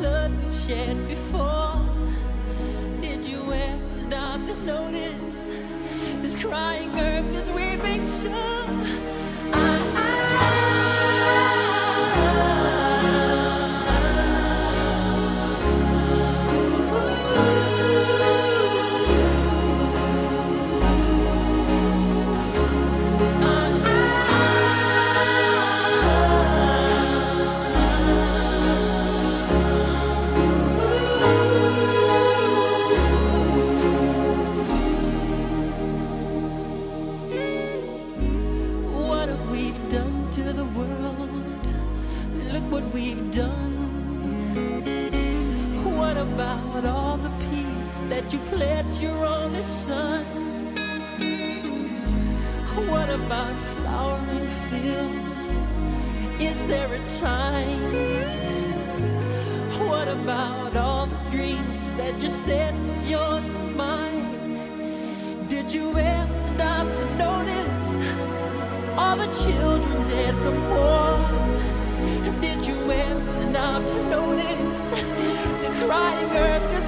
blood we've shed before? Did you ever stop to notice this crying earth, this weeping shore? About all the peace that you pledged your only son? What about flowering fields? Is there a time? What about all the dreams that you said was yours and mine? Did you ever stop to notice all the children dead from war? Did you ever stop to notice? crying earth